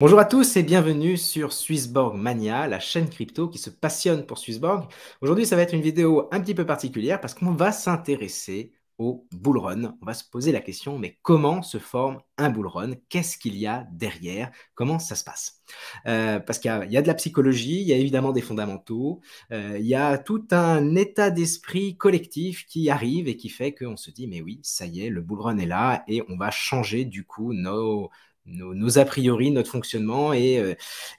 Bonjour à tous et bienvenue sur Swissborg Mania, la chaîne crypto qui se passionne pour Swissborg. Aujourd'hui, ça va être une vidéo un petit peu particulière parce qu'on va s'intéresser au bull run. On va se poser la question, mais comment se forme un bull run? Qu'est-ce qu'il y a derrière? Comment ça se passe? Euh, Parce qu'il y, a de la psychologie, il y a évidemment des fondamentaux, euh, il y a tout un état d'esprit collectif qui arrive et qui fait qu'on se dit, mais oui, ça y est, le bull run est là et on va changer du coup nos, nos, a priori, notre fonctionnement, et, euh,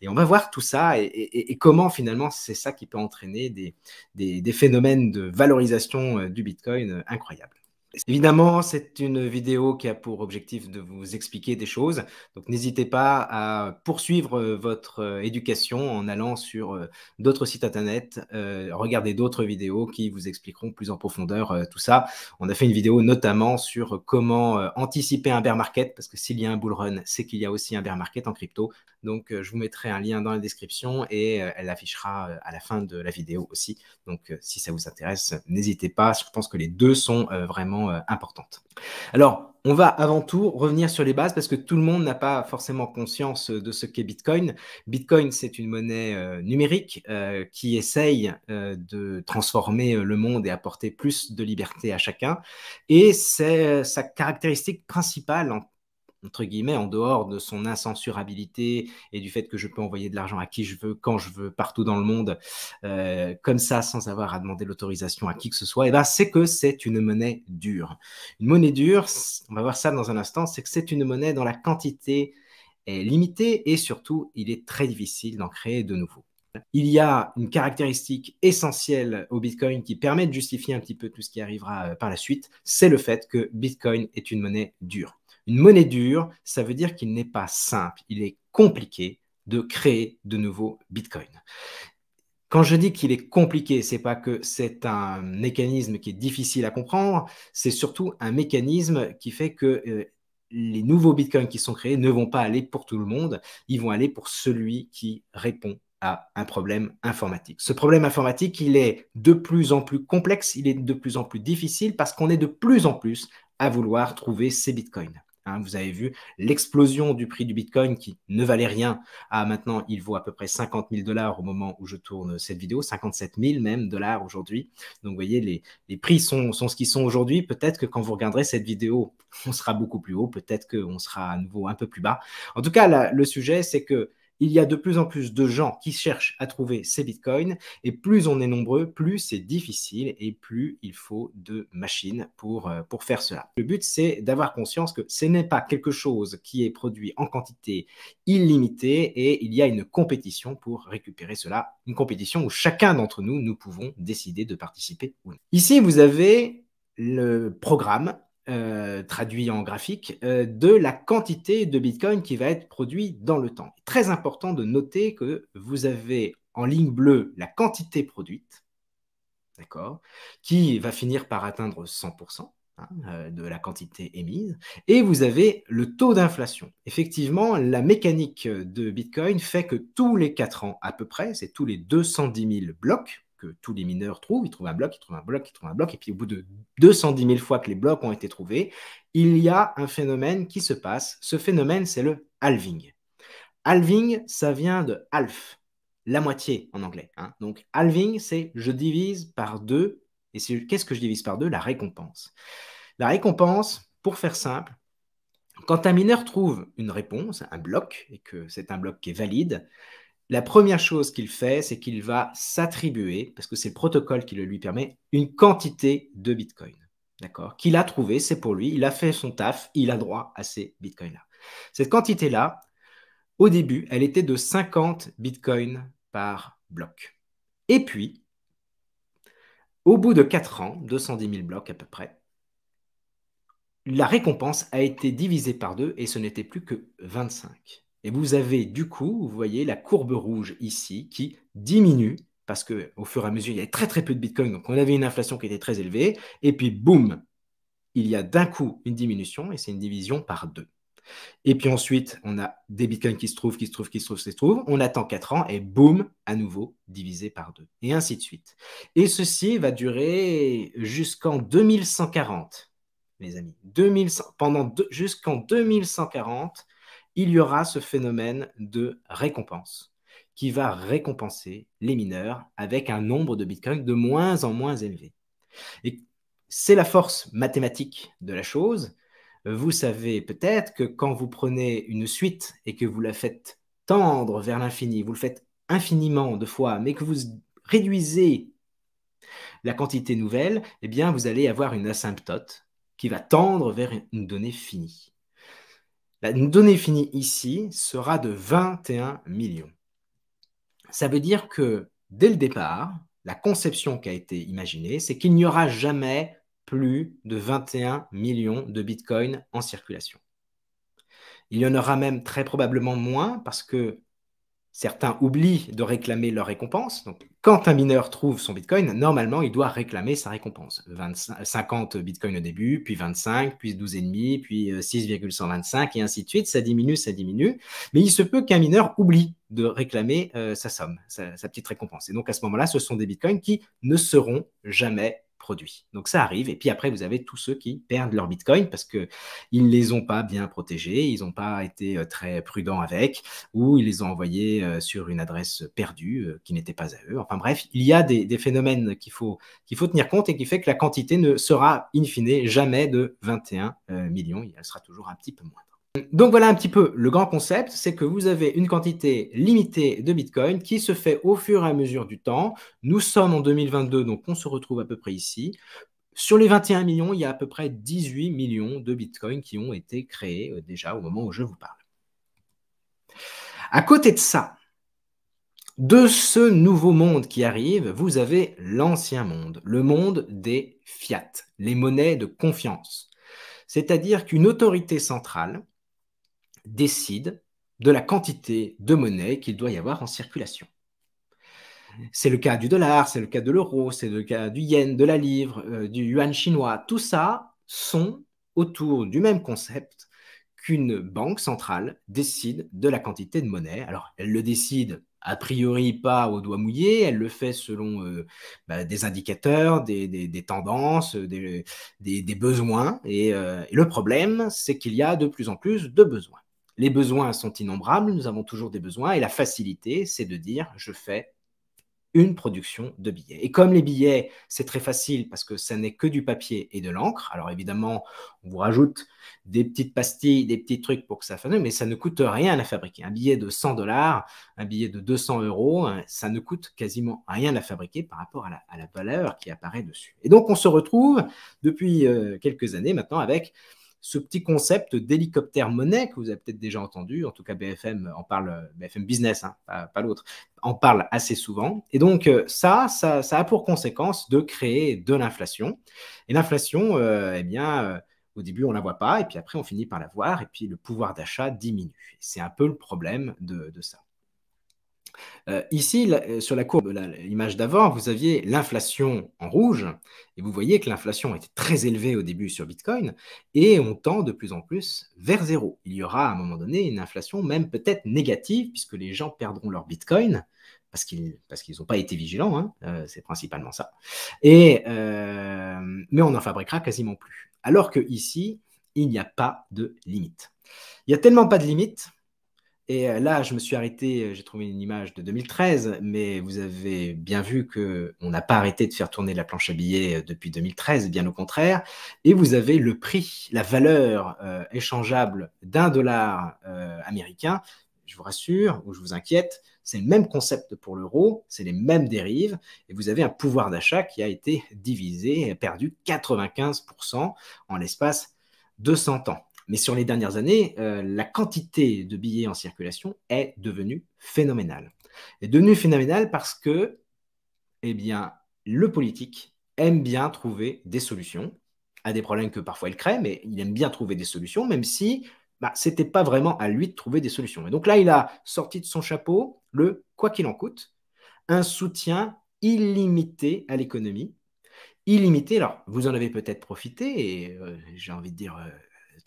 on va voir tout ça et, comment finalement c'est ça qui peut entraîner des, phénomènes de valorisation euh, du Bitcoin euh, incroyables. Évidemment, c'est une vidéo qui a pour objectif de vous expliquer des choses. Donc, n'hésitez pas à poursuivre euh, votre euh, éducation en allant sur euh, d'autres sites internet, regarder d'autres vidéos qui vous expliqueront plus en profondeur tout ça. On a fait une vidéo notamment sur comment anticiper un bear market, parce que s'il y a un bull run, c'est qu'il y a aussi un bear market en crypto. Donc, je vous mettrai un lien dans la description et elle affichera à la fin de la vidéo aussi. Donc, si ça vous intéresse, n'hésitez pas. Je pense que les deux sont vraiment euh, importante. Alors, on va avant tout revenir sur les bases parce que tout le monde n'a pas forcément conscience de ce qu'est Bitcoin. Bitcoin, c'est une monnaie euh, numérique euh, qui essaye de transformer le monde et apporter plus de liberté à chacun. Et c'est sa caractéristique principale en entre guillemets, en dehors de son incensurabilité et du fait que je peux envoyer de l'argent à qui je veux, quand je veux, partout dans le monde, euh, comme ça, sans avoir à demander l'autorisation à qui que ce soit, eh ben, c'est que c'est une monnaie dure. Une monnaie dure, on va voir ça dans un instant, c'est que c'est une monnaie dont la quantité est limitée et surtout, il est très difficile d'en créer de nouveaux. Il y a une caractéristique essentielle au Bitcoin qui permet de justifier un petit peu tout ce qui arrivera euh, par la suite, c'est le fait que Bitcoin est une monnaie dure. Une monnaie dure, ça veut dire qu'il n'est pas simple, il est compliqué de créer de nouveaux bitcoins. Quand je dis qu'il est compliqué, c'est pas que c'est un mécanisme qui est difficile à comprendre, c'est surtout un mécanisme qui fait que euh, les nouveaux bitcoins qui sont créés ne vont pas aller pour tout le monde, ils vont aller pour celui qui répond à un problème informatique. Ce problème informatique, il est de plus en plus complexe, il est de plus en plus difficile parce qu'on est de plus en plus à vouloir trouver ces bitcoins. Hein, vous avez vu l'explosion du prix du Bitcoin qui ne valait rien à maintenant, il vaut à peu près 50 000 dollars au moment où je tourne cette vidéo, 57 000 même dollars aujourd'hui. Donc, vous voyez, les, prix sont, sont, ce qu'ils sont aujourd'hui. Peut-être que quand vous regarderez cette vidéo, on sera beaucoup plus haut, peut-être qu'on sera à nouveau un peu plus bas. En tout cas, le sujet, c'est que il y a de plus en plus de gens qui cherchent à trouver ces bitcoins et plus on est nombreux, plus c'est difficile et plus il faut de machines pour, euh, pour faire cela. Le but, c'est d'avoir conscience que ce n'est pas quelque chose qui est produit en quantité illimitée et il y a une compétition pour récupérer cela, une compétition où chacun d'entre nous, nous pouvons décider de participer Ici, vous avez le programme euh, traduit en graphique, euh, de la quantité de Bitcoin qui va être produit dans le temps. Très important de noter que vous avez en ligne bleue la quantité produite, d'accord, qui va finir par atteindre 100%. Hein, euh, de la quantité émise, et vous avez le taux d'inflation. Effectivement, la mécanique de Bitcoin fait que tous les 4 ans à peu près, c'est tous les 210 000 blocs, que tous les mineurs trouvent. Ils trouvent un bloc, ils trouvent un bloc, ils trouvent un bloc. Et puis au bout de 210 000 fois que les blocs ont été trouvés, il y a un phénomène qui se passe. Ce phénomène, c'est le halving. Halving, ça vient de half, la moitié en anglais. Hein. Donc halving, c'est je divise par deux. Et qu'est-ce que je divise par deux? La récompense. La récompense, pour faire simple, quand un mineur trouve une réponse, un bloc, et que c'est un bloc qui est valide, la première chose qu'il fait, c'est qu'il va s'attribuer, parce que c'est le protocole qui le lui permet, une quantité de Bitcoin. D'accord? Qu'il a trouvé, c'est pour lui, il a fait son taf, il a droit à ces Bitcoins-là. Cette quantité-là, au début, elle était de 50 Bitcoins par bloc. Et puis, au bout de 4 ans, 210 000 blocs à peu près, la récompense a été divisée par deux et ce n'était plus que 25. Et vous avez du coup, vous voyez la courbe rouge ici qui diminue parce qu'au fur et à mesure, il y avait très très peu de Bitcoin, donc on avait une inflation qui était très élevée, et puis boum, il y a d'un coup une diminution, et c'est une division par deux. Et puis ensuite, on a des bitcoins qui se trouvent, qui se trouvent, qui se trouvent, qui se trouvent. On attend 4 ans et boum, à nouveau divisé par deux. Et ainsi de suite. Et ceci va durer jusqu'en 2140, mes amis. 2100, pendant jusqu'en 2140, il y aura ce phénomène de récompense qui va récompenser les mineurs avec un nombre de bitcoins de moins en moins élevé. Et c'est la force mathématique de la chose. Vous savez peut-être que quand vous prenez une suite et que vous la faites tendre vers l'infini, vous le faites infiniment de fois, mais que vous réduisez la quantité nouvelle, eh bien, vous allez avoir une asymptote qui va tendre vers une donnée finie. La donnée finie ici sera de 21 millions. Ça veut dire que dès le départ, la conception qui a été imaginée, c'est qu'il n'y aura jamais plus de 21 millions de bitcoins en circulation. Il y en aura même très probablement moins parce que Certains oublient de réclamer leur récompense. Donc, quand un mineur trouve son Bitcoin, normalement, il doit réclamer sa récompense. 50 Bitcoins au début, puis 25, puis 12,5, puis 6,125, euh, et ainsi de suite. Ça diminue, ça diminue. Mais il se peut qu'un mineur oublie de réclamer euh, sa somme, sa, sa, petite récompense. Et donc, à ce moment-là, ce sont des Bitcoins qui ne seront jamais donc ça arrive. Et puis après, vous avez tous ceux qui perdent leur Bitcoin parce qu'ils ne les ont pas bien protégés, ils n'ont pas été euh, très prudents avec, ou ils les ont envoyés euh, sur une adresse perdue euh, qui n'était pas à eux. Enfin bref, il y a des, phénomènes qu'il faut, qu'il faut tenir compte et qui fait que la quantité ne sera in fine jamais de 21 millions. Elle sera toujours un petit peu moins. Donc voilà un petit peu le grand concept, c'est que vous avez une quantité limitée de Bitcoin qui se fait au fur et à mesure du temps. Nous sommes en 2022, donc on se retrouve à peu près ici. Sur les 21 millions, il y a à peu près 18 millions de Bitcoin qui ont été créés euh, déjà au moment où je vous parle. À côté de ça, de ce nouveau monde qui arrive, vous avez l'ancien monde, le monde des fiat, les monnaies de confiance. C'est-à-dire qu'une autorité centrale décide de la quantité de monnaie qu'il doit y avoir en circulation. C'est le cas du dollar, c'est le cas de l'euro, c'est le cas du yen, de la livre, euh, du yuan chinois. Tout ça sont autour du même concept qu'une banque centrale décide de la quantité de monnaie. Alors, elle le décide a priori pas au doigt mouillé, elle le fait selon euh, bah, des indicateurs, des, tendances, des, besoins. et le problème, c'est qu'il y a de plus en plus de besoins. Les besoins sont innombrables, nous avons toujours des besoins, et la facilité, c'est de dire je fais une production de billets. Et comme les billets, c'est très facile parce que ça n'est que du papier et de l'encre, alors évidemment, on vous rajoute des petites pastilles, des petits trucs pour que ça fasse, mais ça ne coûte rien à fabriquer. Un billet de 100 dollars, un billet de 200 euros, hein, ça ne coûte quasiment rien à fabriquer par rapport à la, valeur qui apparaît dessus. Et donc, on se retrouve depuis euh, quelques années maintenant avec ce petit concept d'hélicoptère monnaie que vous avez peut-être déjà entendu, en tout cas BFM en parle, BFM Business, hein, pas, l'autre, en parle assez souvent. Et donc euh, ça, ça, a pour conséquence de créer de l'inflation. Et l'inflation, euh, eh bien, euh, au début on la voit pas, et puis après on finit par la voir, et puis le pouvoir d'achat diminue. C'est un peu le problème de ça. Euh, ici, euh, sur la courbe, l'image d'avant, vous aviez l'inflation en rouge, et vous voyez que l'inflation était très élevée au début sur Bitcoin, et on tend de plus en plus vers zéro. Il y aura à un moment donné une inflation même peut-être négative, puisque les gens perdront leur Bitcoin, parce qu'ils n'ont pas été vigilants, hein, euh, c'est principalement ça. Et, mais on n'en fabriquera quasiment plus. Alors que ici, il n'y a pas de limite. Il n'y a tellement pas de limite et euh, là, je me suis arrêté, euh, j'ai trouvé une image de 2013, mais vous avez bien vu qu'on n'a pas arrêté de faire tourner la planche à billets euh, depuis 2013, bien au contraire. Et vous avez le prix, la valeur échangeable d'un dollar américain. Je vous rassure, ou je vous inquiète, c'est le même concept pour l'euro, c'est les mêmes dérives, et vous avez un pouvoir d'achat qui a été divisé, perdu 95% en l'espace de 100 ans. Mais sur les dernières années, euh, la quantité de billets en circulation est devenue phénoménale. Est devenue phénoménale parce que, eh bien, le politique aime bien trouver des solutions à des problèmes que parfois il crée, mais il aime bien trouver des solutions, même si bah, ce n'était pas vraiment à lui de trouver des solutions. Et donc là, il a sorti de son chapeau le quoi qu'il en coûte, un soutien illimité à l'économie. Illimité, alors vous en avez peut-être profité, et euh, j'ai envie de dire, euh,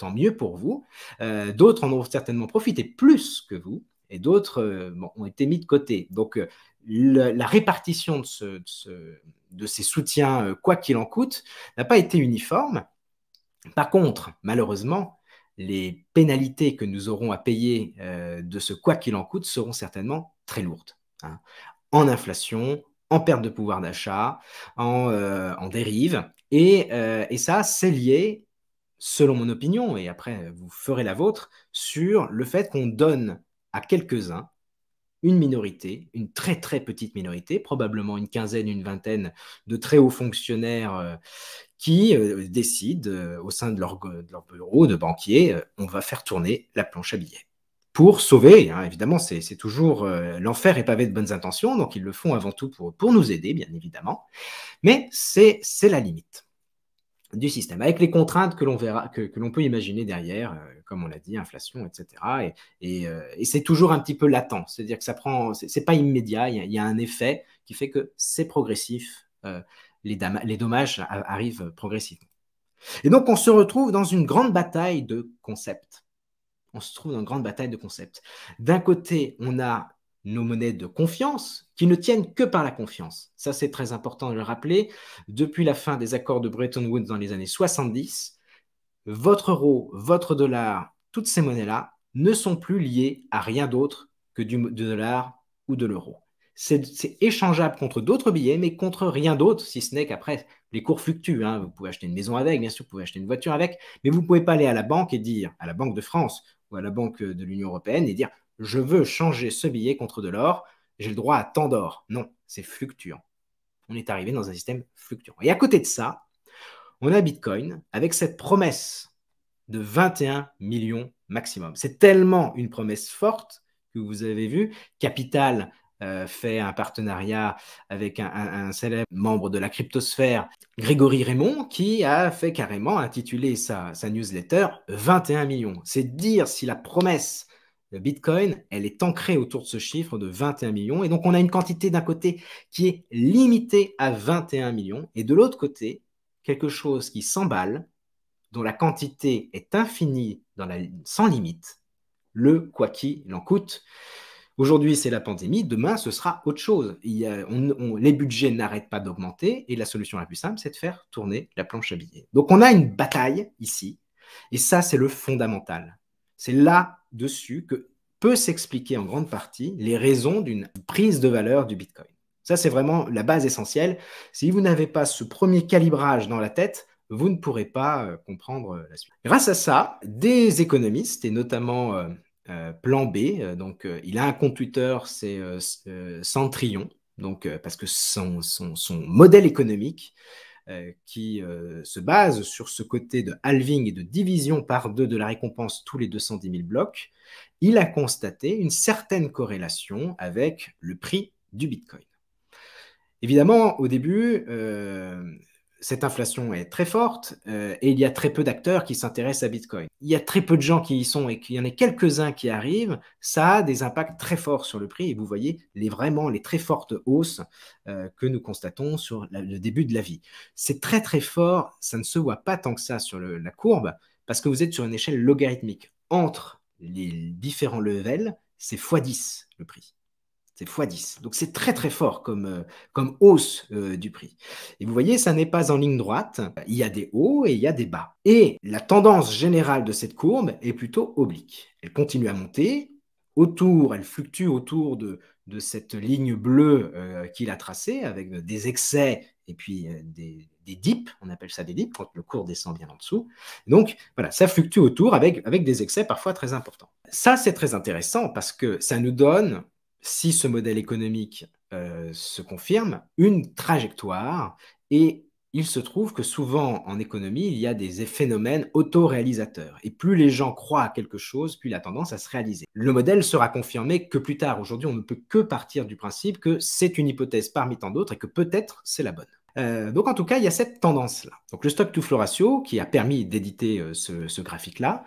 tant mieux pour vous. Euh, d'autres en ont certainement profité plus que vous, et d'autres euh, ont été mis de côté. Donc, euh, la répartition de, ces soutiens, quoi qu'il en coûte, n'a pas été uniforme. Par contre, malheureusement, les pénalités que nous aurons à payer de ce quoi qu'il en coûte seront certainement très lourdes. Hein. En inflation, en perte de pouvoir d'achat, en, dérive. Et, et ça, c'est lié, selon mon opinion, et après vous ferez la vôtre, sur le fait qu'on donne à quelques-uns une minorité, une très très petite minorité, probablement une quinzaine, une vingtaine de très hauts fonctionnaires euh, qui euh, décident euh, au sein de leur, bureau de banquier, on va faire tourner la planche à billets. Pour sauver, hein, évidemment, c'est toujours l'enfer est pavé de bonnes intentions, donc ils le font avant tout pour, pour nous aider, bien évidemment, mais c'est la limite du système, avec les contraintes que l'on verra, que, l'on peut imaginer derrière, euh, comme on l'a dit, inflation, etc. Euh, et, c'est toujours un petit peu latent, c'est-à-dire que ça prend, c'est pas immédiat, il y, a, un effet qui fait que c'est progressif, euh, les, les, dommages arrivent progressivement. Et donc on se retrouve dans une grande bataille de concepts. On se trouve dans une grande bataille de concepts. D'un côté, on a nos monnaies de confiance qui ne tiennent que par la confiance. Ça, c'est très important de le rappeler. Depuis la fin des accords de Bretton Woods dans les années 70, votre euro, votre dollar, toutes ces monnaies-là ne sont plus liées à rien d'autre que du dollar ou de l'euro. C'est échangeable contre d'autres billets, mais contre rien d'autre, si ce n'est qu'après, les cours fluctuent. Hein. Vous pouvez acheter une maison avec, bien sûr, vous pouvez acheter une voiture avec, mais vous ne pouvez pas aller à la banque et dire, à la Banque de France ou à la Banque de l'Union européenne, et dire, je veux changer ce billet contre de l'or, j'ai le droit à tant d'or. Non, c'est fluctuant. On est arrivé dans un système fluctuant. Et à côté de ça, on a Bitcoin avec cette promesse de 21 millions maximum. C'est tellement une promesse forte que vous avez vu. Capital euh, fait un partenariat avec un, célèbre membre de la cryptosphère, Grégory Raymond, qui a fait carrément intituler sa, sa newsletter 21 millions. C'est dire si la promesse Bitcoin, elle est ancrée autour de ce chiffre de 21 millions. Et donc, on a une quantité d'un côté qui est limitée à 21 millions, et de l'autre côté, quelque chose qui s'emballe, dont la quantité est infinie sans limite, le quoi qu'il en coûte. Aujourd'hui, c'est la pandémie, demain, ce sera autre chose. les budgets n'arrêtent pas d'augmenter, et la solution la plus simple, c'est de faire tourner la planche à billets. Donc, on a une bataille ici, et ça, c'est le fondamental. C'est là-dessus que peut s'expliquer en grande partie les raisons d'une prise de valeur du Bitcoin. Ça, c'est vraiment la base essentielle. Si vous n'avez pas ce premier calibrage dans la tête, vous ne pourrez pas euh, comprendre euh, la suite. Grâce à ça, des économistes, et notamment euh, Plan B, donc il a un compte Twitter, c'est Centrion, donc, parce que son modèle économique qui euh, se base sur ce côté de halving et de division par deux de la récompense tous les 210 000 blocs, il a constaté une certaine corrélation avec le prix du Bitcoin. Évidemment, au début, euh, cette inflation est très forte euh, et il y a très peu d'acteurs qui s'intéressent à Bitcoin. Il y a très peu de gens qui y sont et qu'il y en ait quelques-uns qui arrivent, ça a des impacts très forts sur le prix et vous voyez les, vraiment les très fortes hausses euh, que nous constatons sur le début de la vie. C'est très très fort, ça ne se voit pas tant que ça sur la courbe parce que vous êtes sur une échelle logarithmique. Entre les différents levels, c'est x10 le prix c'est x10. Donc c'est très très fort comme, euh, comme hausse euh, du prix. Et vous voyez, ça n'est pas en ligne droite, il y a des hauts et il y a des bas. Et la tendance générale de cette courbe est plutôt oblique. Elle continue à monter, autour, elle fluctue autour de, de cette ligne bleue euh, qu'il a tracée, avec des excès et puis des, des, dips, on appelle ça des dips, quand le cours descend bien en dessous. Donc voilà, ça fluctue autour avec, avec des excès parfois très importants. Ça, c'est très intéressant parce que ça nous donne si ce modèle économique euh, se confirme, une trajectoire et il se trouve que souvent en économie, il y a des phénomènes autoréalisateurs. Et plus les gens croient à quelque chose, plus il a tendance à se réaliser. Le modèle sera confirmé que plus tard. Aujourd'hui, on ne peut que partir du principe que c'est une hypothèse parmi tant d'autres et que peut-être c'est la bonne. Euh, donc en tout cas, il y a cette tendance-là. Donc le stock-to-flow ratio, qui a permis d'éditer euh, ce graphique-là,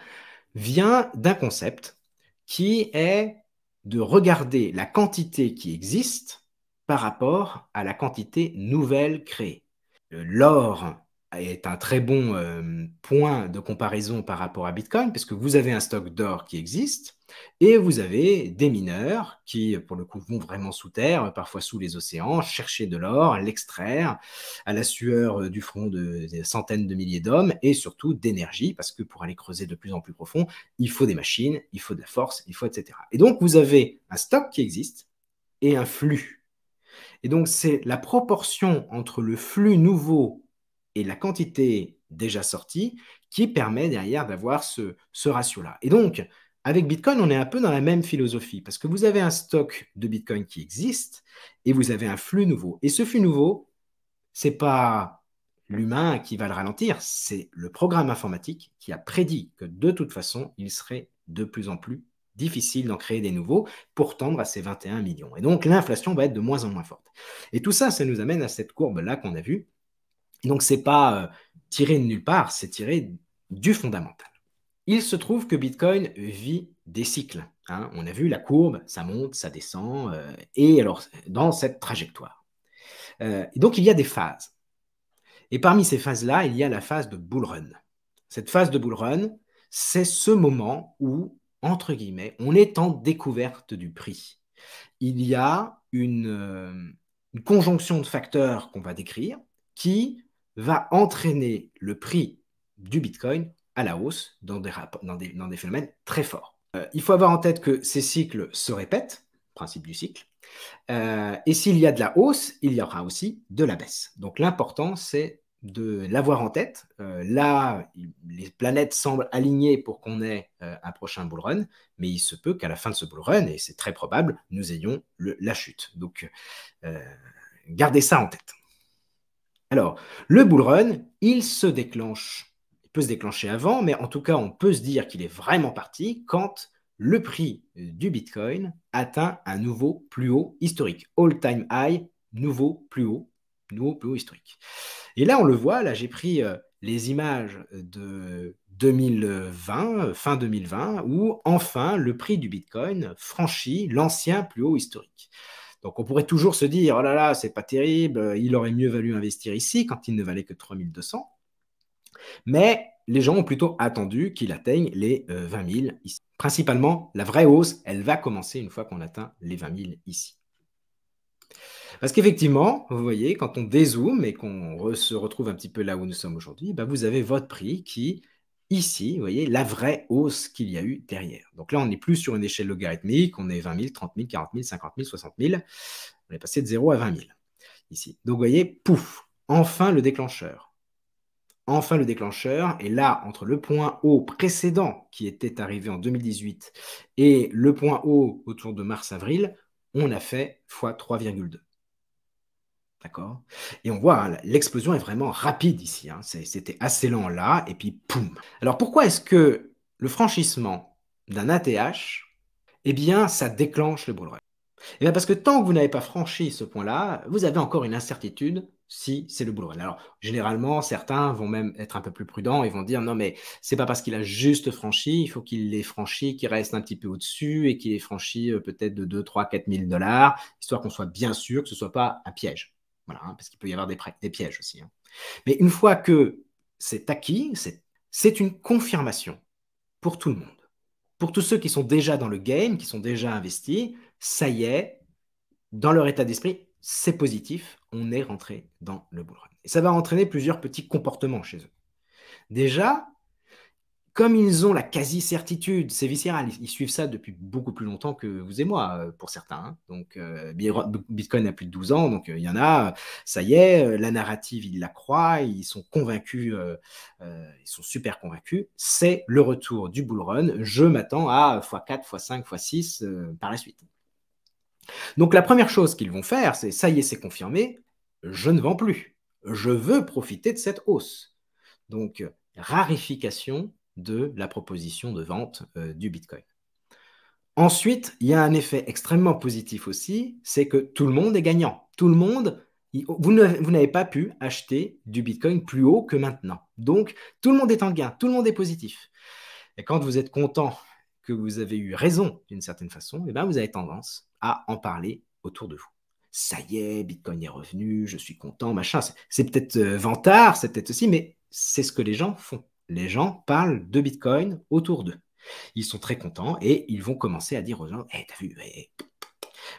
vient d'un concept qui est de regarder la quantité qui existe par rapport à la quantité nouvelle créée. L'or est un très bon point de comparaison par rapport à Bitcoin, parce que vous avez un stock d'or qui existe, et vous avez des mineurs qui, pour le coup, vont vraiment sous terre, parfois sous les océans, chercher de l'or, l'extraire, à la sueur du front de, centaines de milliers d'hommes, et surtout d'énergie, parce que pour aller creuser de plus en plus profond, il faut des machines, il faut de la force, il faut etc. Et donc, vous avez un stock qui existe et un flux. Et donc, c'est la proportion entre le flux nouveau et la quantité déjà sortie qui permet derrière d'avoir ce, ratio-là. Et donc, avec Bitcoin, on est un peu dans la même philosophie parce que vous avez un stock de Bitcoin qui existe et vous avez un flux nouveau. Et ce flux nouveau, c'est pas l'humain qui va le ralentir, c'est le programme informatique qui a prédit que de toute façon, il serait de plus en plus difficile d'en créer des nouveaux pour tendre à ces 21 millions. Et donc l'inflation va être de moins en moins forte. Et tout ça, ça nous amène à cette courbe-là qu'on a vue, donc, ce n'est pas euh, tiré de nulle part, c'est tiré du fondamental. Il se trouve que Bitcoin vit des cycles. Hein. On a vu la courbe, ça monte, ça descend, euh, et alors dans cette trajectoire. Euh, donc, il y a des phases. Et parmi ces phases-là, il y a la phase de bull run. Cette phase de bull run, c'est ce moment où, entre guillemets, on est en découverte du prix. Il y a une conjonction de facteurs qu'on va décrire qui va entraîner le prix du Bitcoin à la hausse dans des, dans des, phénomènes très forts. Euh, il faut avoir en tête que ces cycles se répètent, principe du cycle, euh, et s'il y a de la hausse, il y aura aussi de la baisse. Donc l'important, c'est de l'avoir en tête. Euh, là, les planètes semblent alignées pour qu'on ait un prochain bull run, mais il se peut qu'à la fin de ce bull run, et c'est très probable, nous ayons la chute. Donc, gardez ça en tête. Alors, le bull run, il se déclenche, il peut se déclencher avant, mais en tout cas, on peut se dire qu'il est vraiment parti quand le prix du Bitcoin atteint un nouveau plus haut historique. All-time high, nouveau plus haut, nouveau plus haut historique. Et là, on le voit, là, j'ai pris euh, les images de 2020, fin 2020, où enfin le prix du Bitcoin franchit l'ancien plus haut historique. Donc on pourrait toujours se dire, oh là là, c'est pas terrible, il aurait mieux valu investir ici quand il ne valait que 3200. Mais les gens ont plutôt attendu qu'il atteigne les 20 euh, 000 ici. Principalement, la vraie hausse, elle va commencer une fois qu'on atteint les 20 000 ici. Parce qu'effectivement, vous voyez, quand on dézoome et qu'on se retrouve un petit peu là où nous sommes aujourd'hui, bah, vous avez votre prix qui ici, vous voyez, la vraie hausse qu'il y a eu derrière. Donc là, on n'est plus sur une échelle logarithmique, on est 20 000, 30 000, 40 000, 50 000, 60 000. On est passé de 0 à 20 000 ici. Donc vous voyez, pouf, enfin le déclencheur. Enfin le déclencheur. Et là, entre le point haut précédent qui était arrivé en 2018 et le point haut autour de mars-avril, on a fait x 3,2. D'accord? Et on voit, hein, l'explosion est vraiment rapide ici. Hein. C'était assez lent là, et puis poum. Alors pourquoi est-ce que le franchissement d'un ATH, eh bien, ça déclenche le bull Eh bien, parce que tant que vous n'avez pas franchi ce point-là, vous avez encore une incertitude si c'est le bull. Alors, généralement, certains vont même être un peu plus prudents et vont dire non, mais c'est pas parce qu'il a juste franchi, il faut qu'il l'ait franchi, qu'il reste un petit peu au-dessus et qu'il ait franchi euh, peut-être de 2, 3, 4 000 dollars, histoire qu'on soit bien sûr que ce ne soit pas un piège. Hein, parce qu'il peut y avoir des, des pièges aussi. Hein. Mais une fois que c'est acquis, c'est une confirmation pour tout le monde. Pour tous ceux qui sont déjà dans le game, qui sont déjà investis, ça y est, dans leur état d'esprit, c'est positif, on est rentré dans le bull run. Et ça va entraîner plusieurs petits comportements chez eux. Déjà, comme ils ont la quasi-certitude, c'est viscéral, ils suivent ça depuis beaucoup plus longtemps que vous et moi, euh, pour certains. Hein. Donc, euh, Bitcoin a plus de 12 ans, donc euh, il y en a, ça y est, la narrative, ils la croient, ils sont convaincus, ils sont super convaincus. C'est le retour du bull run. Je m'attends à x4, x5, x6 par la suite. Donc, la première chose qu'ils vont faire, c'est ça y est, c'est confirmé, je ne vends plus. Je veux profiter de cette hausse. Donc, rarification de la proposition de vente euh, du Bitcoin. Ensuite, il y a un effet extrêmement positif aussi, c'est que tout le monde est gagnant. Tout le monde, vous n'avez pas pu acheter du Bitcoin plus haut que maintenant. Donc, tout le monde est en gain, tout le monde est positif. Et quand vous êtes content que vous avez eu raison d'une certaine façon, eh bien, vous avez tendance à en parler autour de vous. ça y est, Bitcoin est revenu, je suis content, machin. C'est peut-être euh, vantard, c'est peut-être aussi, mais c'est ce que les gens font. Les gens parlent de Bitcoin autour d'eux. Ils sont très contents et ils vont commencer à dire aux gens, hey, t'as vu,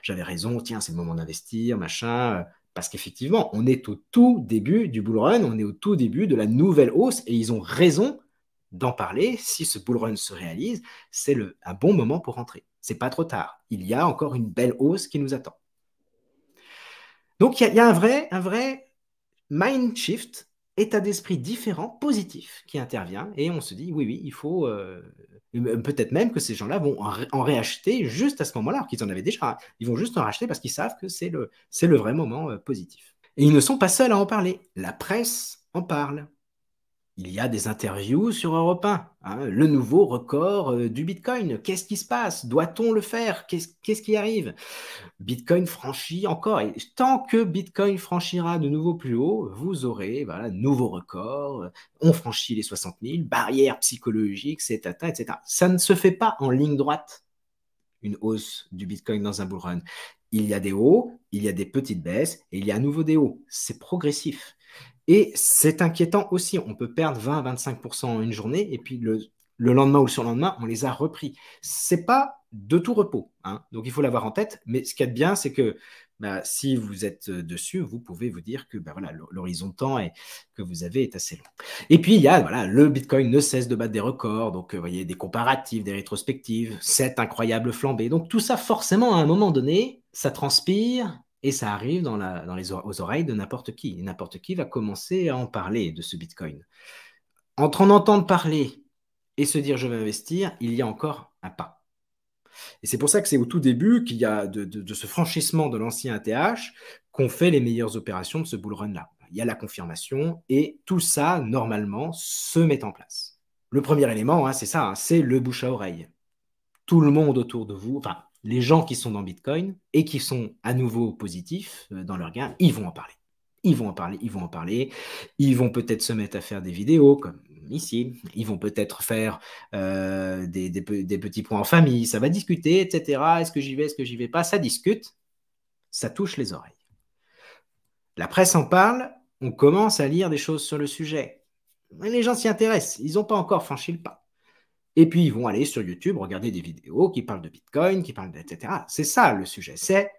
j'avais raison, tiens, c'est le moment d'investir, machin. Parce qu'effectivement, on est au tout début du bull run, on est au tout début de la nouvelle hausse et ils ont raison d'en parler. Si ce bull run se réalise, c'est un bon moment pour rentrer. C'est pas trop tard. Il y a encore une belle hausse qui nous attend. Donc il y, a un vrai, un vrai mind shift, état d'esprit différent, positif, qui intervient et on se dit oui, oui, il faut euh, peut-être même que ces gens-là vont en, réacheter juste à ce moment-là, alors qu'ils en avaient déjà. Ils vont juste en racheter parce qu'ils savent que c'est le, le vrai moment euh, positif. Et ils ne sont pas seuls à en parler. La presse en parle il y a des interviews sur Europe 1. Hein, le nouveau record euh, du Bitcoin. Qu'est-ce qui se passe? Doit-on le faire? Qu'est-ce qui arrive? Bitcoin franchit encore. Et tant que Bitcoin franchira de nouveau plus haut, vous aurez voilà, nouveau record. On franchit les 60 000, barrière psychologique, c'est etc. Ça ne se fait pas en ligne droite, une hausse du Bitcoin dans un bull run. Il y a des hauts, il y a des petites baisses et il y a à nouveau des hauts. C'est progressif. Et c'est inquiétant aussi. On peut perdre 20-25% en une journée et puis le, lendemain ou le surlendemain, on les a repris. C'est pas de tout repos. Hein. Donc il faut l'avoir en tête. Mais ce qui est bien, c'est que bah, si vous êtes dessus, vous pouvez vous dire que bah, l'horizon de temps que vous avez est assez long. Et puis il y a le Bitcoin ne cesse de battre des records. Donc vous voyez des comparatifs, des rétrospectives, cette incroyable flambée. Donc tout ça, forcément, à un moment donné, ça transpire et ça arrive dans, les aux oreilles de n'importe qui. N'importe qui va commencer à en parler de ce Bitcoin. Entre en entendre parler et se dire je vais investir, il y a encore un pas. Et c'est pour ça que c'est au tout début qu'il y a de, ce franchissement de l'ancien ATH qu'on fait les meilleures opérations de ce bull run-là. Il y a la confirmation et tout ça, normalement, se met en place. Le premier élément, hein, c'est ça, hein, c'est le bouche à oreille. Tout le monde autour de vous, enfin, les gens qui sont dans Bitcoin et qui sont à nouveau positifs euh, dans leur gain, ils vont en parler. Ils vont en parler, ils vont en parler. Ils vont peut-être se mettre à faire des vidéos comme ici. Ils vont peut-être faire euh, des, petits points en famille. Ça va discuter, etc. Est-ce que j'y vais, est-ce que j'y vais pas? Ça discute. Ça touche les oreilles. La presse en parle. On commence à lire des choses sur le sujet. les gens s'y intéressent. Ils n'ont pas encore franchi le pas. Et puis, ils vont aller sur YouTube, regarder des vidéos qui parlent de Bitcoin, qui parlent de, etc. C'est ça le sujet. C'est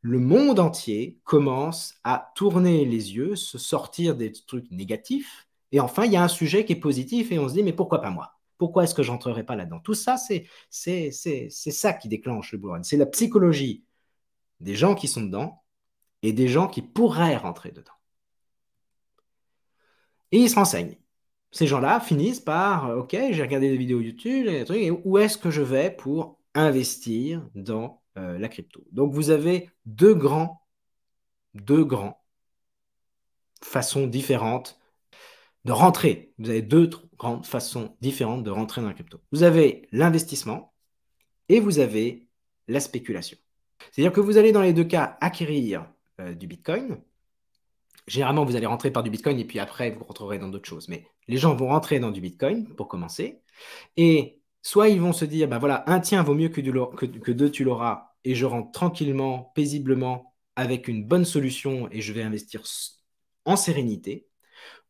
le monde entier commence à tourner les yeux, se sortir des trucs négatifs. Et enfin, il y a un sujet qui est positif et on se dit, mais pourquoi pas moi? Pourquoi est-ce que j'entrerai pas là-dedans? Tout ça, c'est, ça qui déclenche le bull C'est la psychologie des gens qui sont dedans et des gens qui pourraient rentrer dedans. Et ils se renseignent ces gens-là finissent par, euh, OK, j'ai regardé des vidéos YouTube, des trucs, et où est-ce que je vais pour investir dans euh, la crypto? Donc, vous avez deux grands, deux grands façons différentes de rentrer. Vous avez deux grandes façons différentes de rentrer dans la crypto. Vous avez l'investissement et vous avez la spéculation. C'est-à-dire que vous allez dans les deux cas acquérir euh, du Bitcoin, généralement, vous allez rentrer par du Bitcoin et puis après, vous rentrerez dans d'autres choses. Mais les gens vont rentrer dans du Bitcoin pour commencer. Et soit ils vont se dire, ben voilà, un tien vaut mieux que, deux, tu l'auras. Et je rentre tranquillement, paisiblement, avec une bonne solution et je vais investir en sérénité.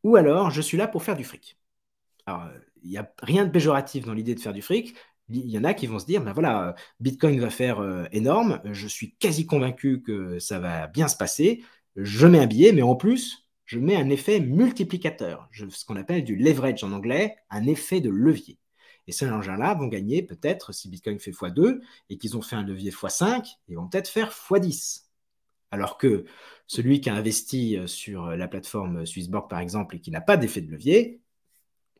Ou alors, je suis là pour faire du fric. Alors, il n'y a rien de péjoratif dans l'idée de faire du fric. Il y en a qui vont se dire, ben voilà, Bitcoin va faire euh, énorme, je suis quasi convaincu que ça va bien se passer, je mets un billet, mais en plus, je mets un effet multiplicateur, ce qu'on appelle du leverage en anglais, un effet de levier. Et ces engins-là vont gagner peut-être, si Bitcoin fait x2 et qu'ils ont fait un levier x5, ils vont peut-être faire x10. Alors que celui qui a investi euh, sur la plateforme Swissborg, par exemple, et qui n'a pas d'effet de levier,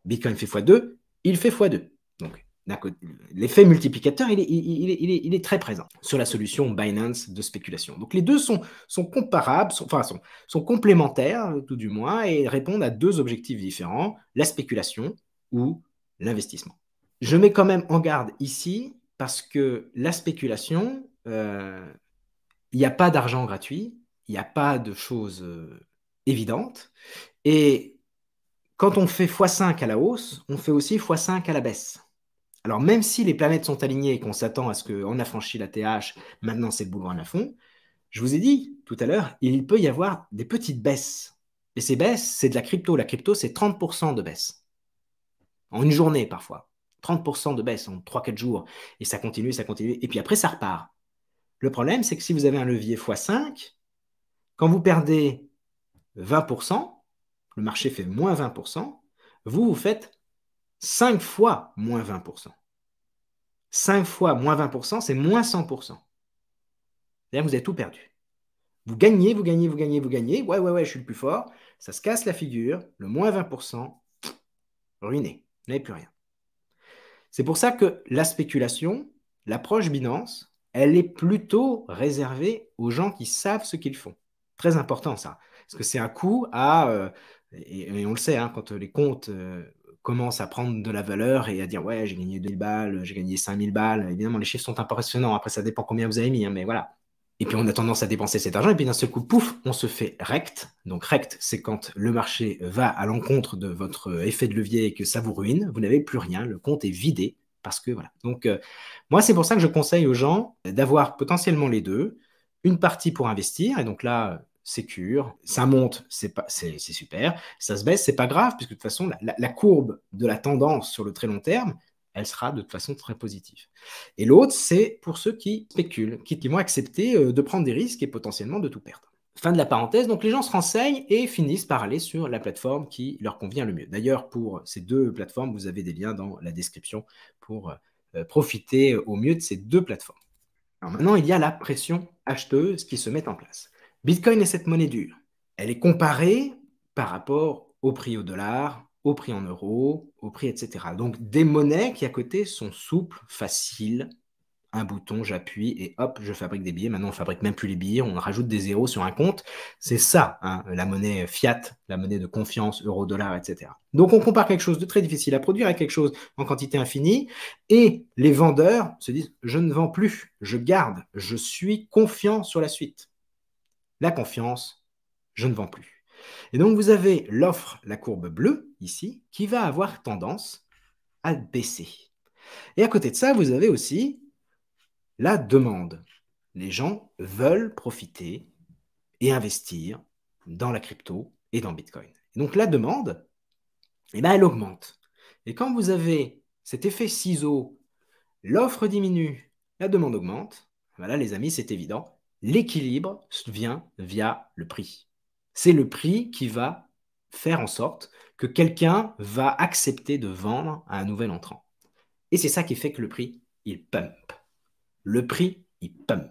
Bitcoin fait x2, il fait x2. Donc, l'effet multiplicateur, il est, très présent sur la solution Binance de spéculation. Donc les deux sont, comparables, sont, enfin sont, complémentaires tout du moins, et répondent à deux objectifs différents, la spéculation ou l'investissement. Je mets quand même en garde ici parce que la spéculation, euh, il n'y a pas d'argent gratuit, il n'y a pas de choses euh, évidentes, et quand on fait x5 à la hausse, on fait aussi x5 à la baisse. Alors, même si les planètes sont alignées et qu'on s'attend à ce qu'on a franchi la TH, maintenant c'est le boulot à fond, Je vous ai dit tout à l'heure, il peut y avoir des petites baisses. Et ces baisses, c'est de la crypto. La crypto, c'est 30% de baisse. En une journée, parfois. 30% de baisse en 3-4 jours. Et ça continue, ça continue. Et puis après, ça repart. Le problème, c'est que si vous avez un levier x5, quand vous perdez 20%, le marché fait moins 20%, vous, vous faites 5 fois moins 20%. 5 fois moins 20%, c'est moins 100%. C'est-à-dire vous avez tout perdu. Vous gagnez, vous gagnez, vous gagnez, vous gagnez. Ouais, ouais, ouais, je suis le plus fort. Ça se casse la figure. Le moins 20%, ruiné. Vous n'avez plus rien. C'est pour ça que la spéculation, l'approche Binance, elle est plutôt réservée aux gens qui savent ce qu'ils font. Très important ça. Parce que c'est un coût à, euh, et, on le sait, hein, quand les comptes euh, commencent à prendre de la valeur et à dire ouais, j'ai gagné 2000 balles, j'ai gagné 5000 balles, évidemment, les chiffres sont impressionnants. Après, ça dépend combien vous avez mis, hein, mais voilà. Et puis on a tendance à dépenser cet argent, et puis d'un seul coup, pouf, on se fait rect. Donc rect, c'est quand le marché va à l'encontre de votre effet de levier et que ça vous ruine, vous n'avez plus rien, le compte est vidé. Parce que voilà. Donc euh, moi, c'est pour ça que je conseille aux gens d'avoir potentiellement les deux. Une partie pour investir, et donc là, sécure, ça monte, c'est c'est, super, ça se baisse, c'est pas grave, puisque de toute façon, la, courbe de la tendance sur le très long terme, elle sera de toute façon très positive. Et l'autre, c'est pour ceux qui spéculent, qui, vont accepter euh, de prendre des risques et potentiellement de tout perdre. Fin de la parenthèse, donc les gens se renseignent et finissent par aller sur la plateforme qui leur convient le mieux. D'ailleurs, pour ces deux plateformes, vous avez des liens dans la description pour euh, profiter au mieux de ces deux plateformes. maintenant, il y a la pression acheteuse qui se met en place. Bitcoin est cette monnaie dure. Elle est comparée par rapport au prix au dollar, au prix en euros, au prix, etc. Donc des monnaies qui à côté sont souples, faciles. Un bouton, j'appuie et hop, je fabrique des billets. Maintenant, on fabrique même plus les billets, on rajoute des zéros sur un compte. C'est ça, hein, la monnaie fiat, la monnaie de confiance, euro, dollar, etc. Donc on compare quelque chose de très difficile à produire avec quelque chose en quantité infinie. Et les vendeurs se disent, je ne vends plus, je garde, je suis confiant sur la suite la confiance, je ne vends plus. Et donc vous avez l'offre, la courbe bleue ici, qui va avoir tendance à baisser. Et à côté de ça, vous avez aussi la demande. Les gens veulent profiter et investir dans la crypto et dans Bitcoin. donc la demande, eh ben, elle augmente. Et quand vous avez cet effet ciseau, l'offre diminue, la demande augmente, voilà les amis, c'est évident, l'équilibre vient via le prix. C'est le prix qui va faire en sorte que quelqu'un va accepter de vendre à un nouvel entrant. Et c'est ça qui fait que le prix, il pump. Le prix, il pump.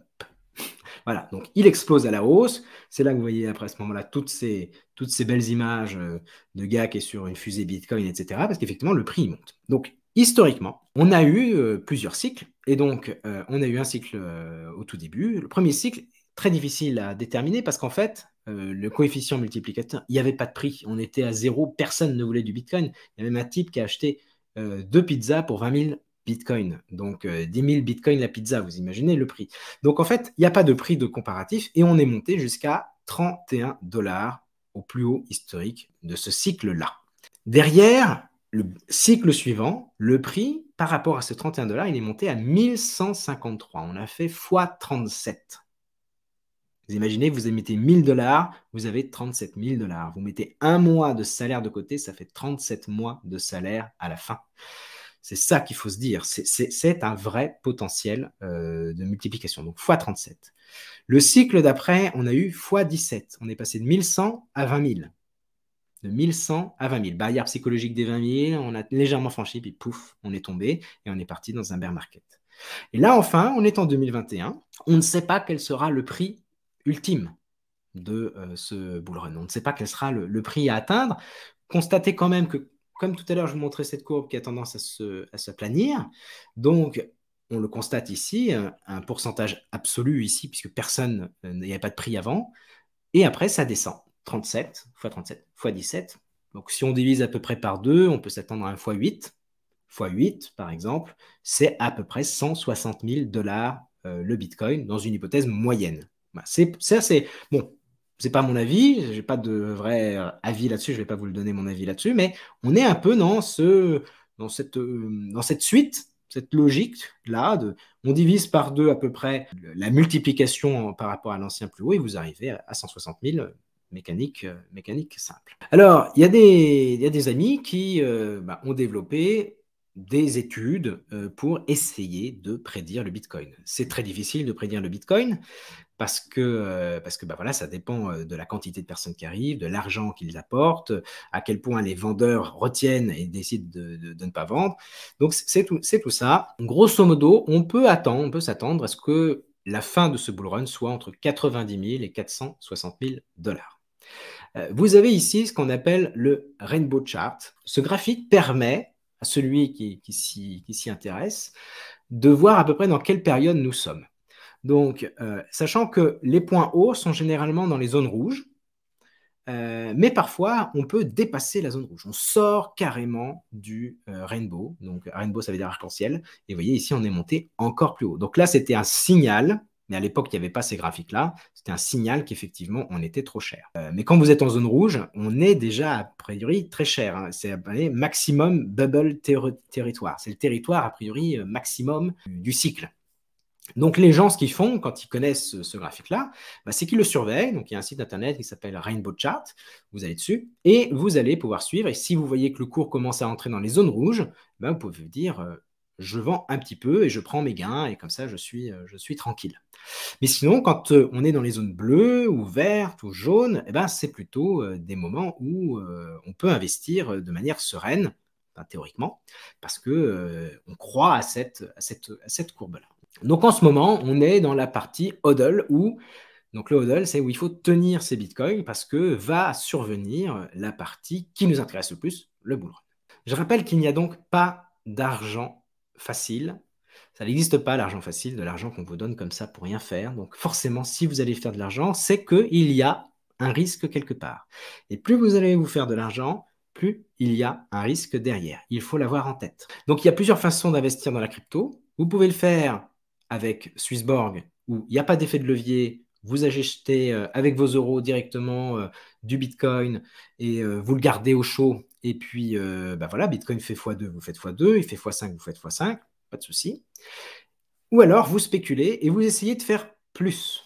Voilà, donc il explose à la hausse. C'est là que vous voyez après ce moment-là toutes ces, toutes ces belles images euh, de gars qui est sur une fusée Bitcoin, etc. Parce qu'effectivement, le prix monte. Donc historiquement, on a eu euh, plusieurs cycles. Et donc, euh, on a eu un cycle euh, au tout début. Le premier cycle, très difficile à déterminer parce qu'en fait, le coefficient multiplicateur, il n'y avait pas de prix. On était à zéro, personne ne voulait du Bitcoin. Il y a même un type qui a acheté deux pizzas pour 20 000 Bitcoin. Donc 10 000 Bitcoin la pizza, vous imaginez le prix. Donc en fait, il n'y a pas de prix de comparatif et on est monté jusqu'à 31 dollars au plus haut historique de ce cycle-là. Derrière, le cycle suivant, le prix par rapport à ce 31 dollars, il est monté à 1153. On a fait x37. Vous imaginez, vous mettez 1000 dollars, vous avez 37 000 dollars. Vous mettez un mois de salaire de côté, ça fait 37 mois de salaire à la fin. C'est ça qu'il faut se dire. C'est un vrai potentiel euh, de multiplication. Donc x37. Le cycle d'après, on a eu x17. On est passé de 1100 à 20 000 de 1100 à 20 000. Barrière psychologique des 20 000, on a légèrement franchi, puis pouf, on est tombé et on est parti dans un bear market. Et là, enfin, on est en 2021. On ne sait pas quel sera le prix ultime de euh, ce bull run. On ne sait pas quel sera le, prix à atteindre. Constatez quand même que, comme tout à l'heure, je vous montrais cette courbe qui a tendance à se, planir. Donc, on le constate ici, un, pourcentage absolu ici, puisque personne, euh, n'y avait pas de prix avant. Et après, ça descend. 37 x 37 x 17. Donc si on divise à peu près par 2, on peut s'attendre à un x 8. x 8, par exemple, c'est à peu près 160 000 dollars euh, le Bitcoin dans une hypothèse moyenne. Bah, c'est bon. C'est pas mon avis, j'ai pas de vrai avis là-dessus, je vais pas vous le donner mon avis là-dessus, mais on est un peu dans ce, dans cette, euh, dans cette suite cette logique-là, on divise par deux à peu près la multiplication par rapport à l'ancien plus haut et vous arrivez à 160 000 mécanique, euh, mécanique simple. Alors, il y, y a des amis qui euh, bah, ont développé des études euh, pour essayer de prédire le Bitcoin. C'est très difficile de prédire le Bitcoin parce que, parce que bah voilà, ça dépend de la quantité de personnes qui arrivent, de l'argent qu'ils apportent, à quel point les vendeurs retiennent et décident de, de ne pas vendre. Donc c'est tout, tout ça. Grosso modo, on peut attendre, on peut s'attendre à ce que la fin de ce bull run soit entre 90 000 et 460 000 dollars. Euh, vous avez ici ce qu'on appelle le Rainbow Chart. Ce graphique permet à celui qui, s'y intéresse de voir à peu près dans quelle période nous sommes. Donc, euh, sachant que les points hauts sont généralement dans les zones rouges, euh, mais parfois on peut dépasser la zone rouge. On sort carrément du rainbow. Donc, rainbow, ça veut dire arc-en-ciel. Et vous voyez, ici, on est monté encore plus haut. Donc là, c'était un signal mais à l'époque, il n'y avait pas ces graphiques-là. C'était un signal qu'effectivement, on était trop cher. Euh, mais quand vous êtes en zone rouge, on est déjà a priori très cher. Hein. C'est maximum bubble territoire. C'est le territoire a priori euh, maximum du cycle. Donc les gens, ce qu'ils font quand ils connaissent ce, graphique-là, bah, c'est qu'ils le surveillent. Donc il y a un site internet qui s'appelle Rainbow Chart. Vous allez dessus et vous allez pouvoir suivre. Et si vous voyez que le cours commence à entrer dans les zones rouges, bah, vous pouvez vous dire euh, je vends un petit peu et je prends mes gains et comme ça je suis, euh, je suis tranquille. Mais sinon, quand euh, on est dans les zones bleues ou vertes ou jaunes, eh ben, c'est plutôt euh, des moments où on peut investir de manière sereine, théoriquement, parce que on croit à cette, à cette, à cette courbe-là. Donc en ce moment, on est dans la partie hodl où donc le hodl, c'est où il faut tenir ses bitcoins parce que va survenir la partie qui nous intéresse le plus, le bull Je rappelle qu'il n'y a donc pas d'argent facile. Ça n'existe pas l'argent facile, de l'argent qu'on vous donne comme ça pour rien faire. Donc forcément, si vous allez faire de l'argent, c'est qu'il y a un risque quelque part. Et plus vous allez vous faire de l'argent, plus il y a un risque derrière. Il faut l'avoir en tête. Donc il y a plusieurs façons d'investir dans la crypto. Vous pouvez le faire avec Swissborg, où il n'y a pas d'effet de levier. Vous achetez euh, avec vos euros directement euh, du Bitcoin et euh, vous le gardez au chaud et puis, euh, bah voilà, Bitcoin fait x2, vous faites x2, il fait x5, vous faites x5, pas de souci. Ou alors, vous spéculez et vous essayez de faire plus.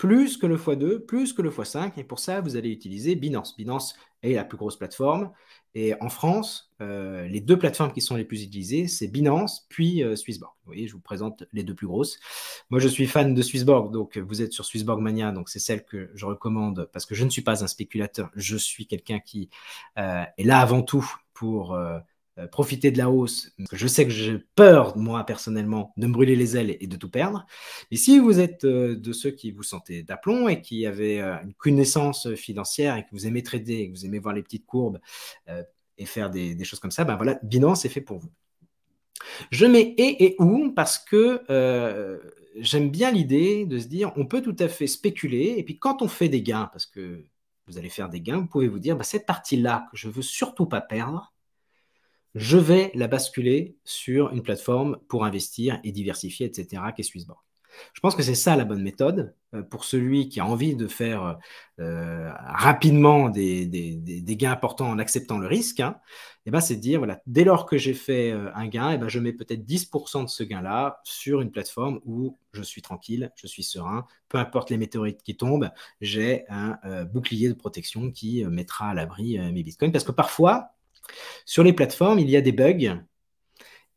Plus que le x2, plus que le x5. Et pour ça, vous allez utiliser Binance. Binance est la plus grosse plateforme. Et en France, euh, les deux plateformes qui sont les plus utilisées, c'est Binance puis euh, Swissborg. Vous voyez, je vous présente les deux plus grosses. Moi, je suis fan de Swissborg, donc vous êtes sur Swissborg Mania, donc c'est celle que je recommande parce que je ne suis pas un spéculateur, je suis quelqu'un qui euh, est là avant tout pour euh, profiter de la hausse. Je sais que j'ai peur, moi personnellement, de me brûler les ailes et de tout perdre. Mais si vous êtes euh, de ceux qui vous sentez d'aplomb et qui avez euh, une connaissance financière et que vous aimez trader, et que vous aimez voir les petites courbes et faire des, choses comme ça, ben voilà, Binance est fait pour vous. Je mets et et ou parce que j'aime bien l'idée de se dire on peut tout à fait spéculer et puis quand on fait des gains, parce que vous allez faire des gains, vous pouvez vous dire bah, cette partie-là que je veux surtout pas perdre, je vais la basculer sur une plateforme pour investir et diversifier, etc., qui est Swissborg. Je pense que c'est ça la bonne méthode euh, pour celui qui a envie de faire euh, rapidement des, gains importants en acceptant le risque. Et hein. eh ben, c'est de dire, voilà, dès lors que j'ai fait euh, un gain, eh ben, je mets peut-être 10% de ce gain-là sur une plateforme où je suis tranquille, je suis serein, peu importe les météorites qui tombent, j'ai un bouclier de protection qui mettra à l'abri mes bitcoins. Parce que parfois, sur les plateformes, il y a des bugs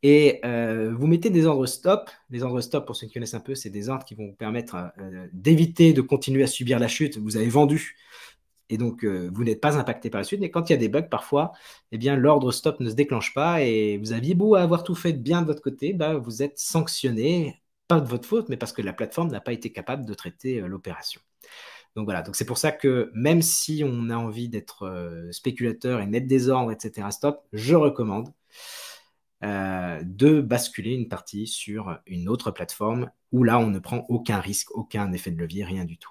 et euh, vous mettez des ordres stop. Les ordres stop, pour ceux qui connaissent un peu, c'est des ordres qui vont vous permettre euh, d'éviter de continuer à subir la chute. Vous avez vendu et donc euh, vous n'êtes pas impacté par la suite. Mais quand il y a des bugs, parfois, eh bien l'ordre stop ne se déclenche pas et vous aviez beau avoir tout fait bien de votre côté, bah, vous êtes sanctionné, pas de votre faute, mais parce que la plateforme n'a pas été capable de traiter l'opération. Donc voilà, donc c'est pour ça que même si on a envie d'être euh, spéculateur et mettre des ordres, etc., stop, je recommande euh, de basculer une partie sur une autre plateforme où là, on ne prend aucun risque, aucun effet de levier, rien du tout.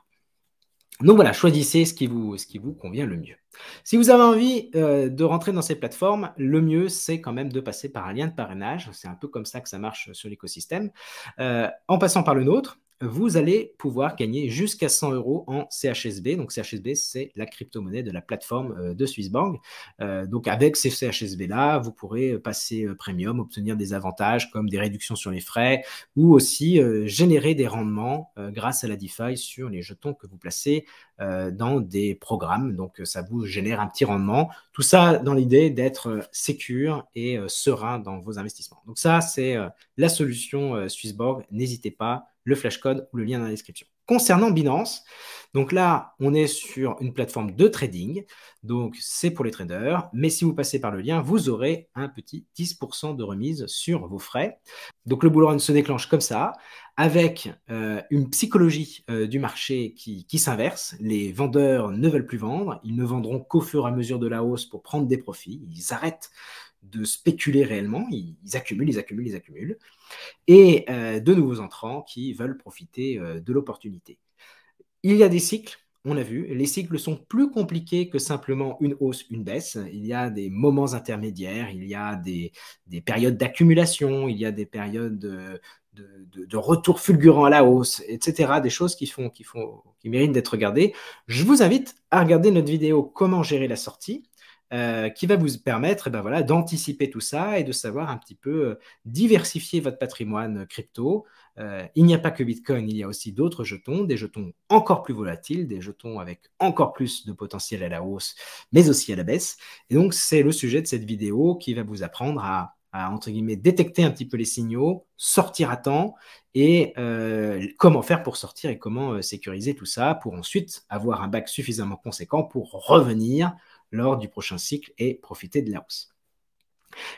Donc voilà, choisissez ce qui vous, convient le mieux. Si vous avez envie euh, de rentrer dans ces plateformes, le mieux, c'est quand même de passer par un lien de parrainage. C'est un peu comme ça que ça marche sur l'écosystème. en passant par le nôtre, vous allez pouvoir gagner jusqu'à 100 euros en CHSB. Donc CHSB, c'est la crypto-monnaie de la plateforme euh, de Swissbank. Euh, donc avec ces CHSB-là, vous pourrez passer premium, obtenir des avantages comme des réductions sur les frais ou aussi générer des rendements grâce à la DeFi sur les jetons que vous placez dans des programmes. Donc ça vous génère un petit rendement. Tout ça dans l'idée d'être sécure et serein dans vos investissements. Donc ça, c'est la solution Swissborg. N'hésitez pas, le flashcode ou le lien dans la description. Concernant Binance, donc là, on est sur une plateforme de trading, donc c'est pour les traders, mais si vous passez par le lien, vous aurez un petit 10% de remise sur vos frais. Donc le bull run se déclenche comme ça, avec euh, une psychologie euh, du marché qui, s'inverse. Les vendeurs ne veulent plus vendre, ils ne vendront qu'au fur et à mesure de la hausse pour prendre des profits, ils arrêtent de spéculer réellement, ils, accumulent, ils accumulent, ils accumulent, et euh, de nouveaux entrants qui veulent profiter euh, de l'opportunité. Il y a des cycles, on a vu, les cycles sont plus compliqués que simplement une hausse, une baisse. Il y a des moments intermédiaires, il y a des, périodes d'accumulation, il y a des périodes de, retour fulgurant à la hausse, etc. Des choses qui, qui, font, qui méritent d'être regardées. Je vous invite à regarder notre vidéo Comment gérer la sortie euh, qui va vous permettre eh ben voilà, d'anticiper tout ça et de savoir un petit peu euh, diversifier votre patrimoine crypto. Euh, il n'y a pas que Bitcoin, il y a aussi d'autres jetons, des jetons encore plus volatiles, des jetons avec encore plus de potentiel à la hausse, mais aussi à la baisse. Et donc, c'est le sujet de cette vidéo qui va vous apprendre à, entre guillemets, détecter un petit peu les signaux, sortir à temps et comment faire pour sortir et comment sécuriser tout ça pour ensuite avoir un bac suffisamment conséquent pour revenir lors du prochain cycle et profiter de la hausse.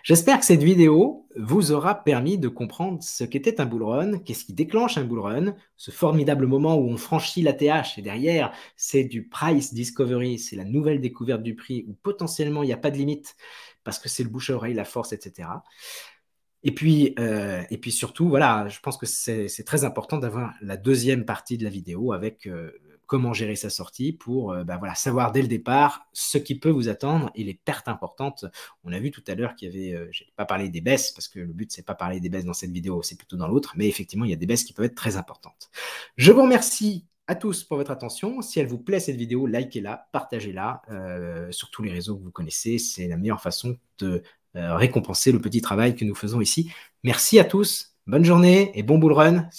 J'espère que cette vidéo vous aura permis de comprendre ce qu'était un bull run, qu'est-ce qui déclenche un bull run, ce formidable moment où on franchit la TH et derrière c'est du price discovery, c'est la nouvelle découverte du prix où potentiellement il n'y a pas de limite parce que c'est le bouche à oreille, la force, etc. Et puis, euh, et puis surtout, voilà, je pense que c'est très important d'avoir la deuxième partie de la vidéo avec euh, comment gérer sa sortie pour euh, bah savoir dès le départ ce qui peut vous attendre et les pertes importantes. On a vu tout à l'heure qu'il y avait, euh, je n'ai pas parlé des baisses parce que le but c'est pas parler des baisses dans cette vidéo, c'est plutôt dans l'autre, mais effectivement il y a des baisses qui peuvent être très importantes. Je vous remercie à tous pour votre attention. Si elle vous plaît cette vidéo, likez-la, partagez-la euh, sur tous les réseaux que vous connaissez. C'est la meilleure façon de récompenser le petit travail que nous faisons ici. Merci à tous, bonne journée et bon bull run.